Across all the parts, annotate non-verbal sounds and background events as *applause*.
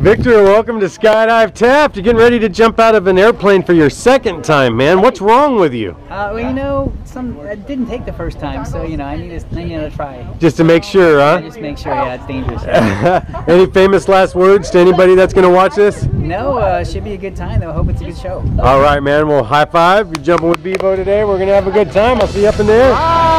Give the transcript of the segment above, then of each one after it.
Victor, welcome to Skydive Taft. You're getting ready to jump out of an airplane for your second time, man. What's wrong with you? Uh, well, you know, some it didn't take the first time, so you know, I need to, I need to try. Just to make sure, huh? Just make sure, yeah, it's dangerous. *laughs* Any famous last words to anybody that's going to watch this? no, uh, should be a good time though. Hope it's a good show. All right, man. Well, high five. You're jumping with Bevo today. We're going to have a good time. I'll see you up in there.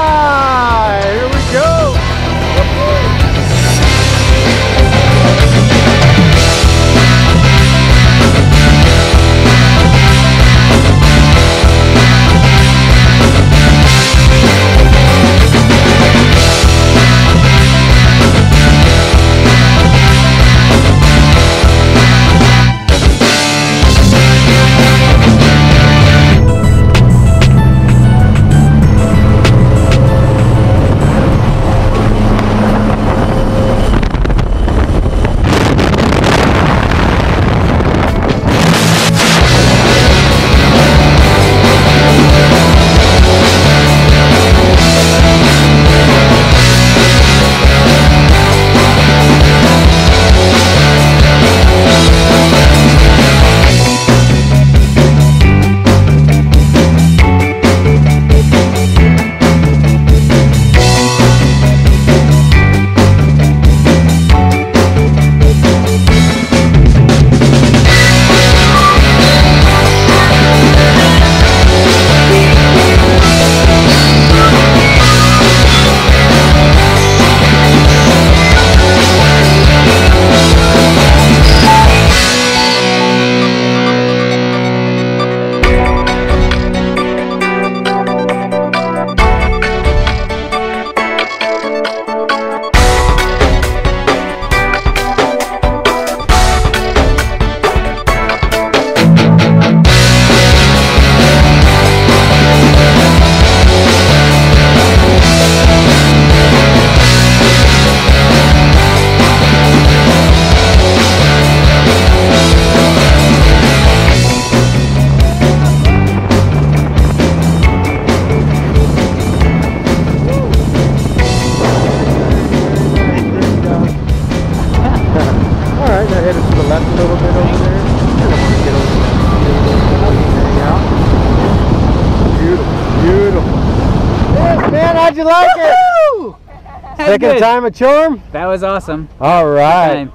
How'd you like it? Second good. time a charm? That was awesome. All right.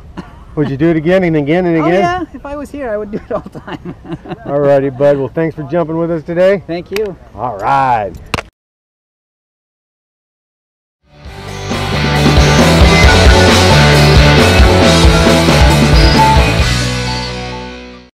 Would you do it again and again and again? Oh again? yeah, if I was here, I would do it all the time. All righty, bud. Well, thanks for jumping with us today. Thank you. All right.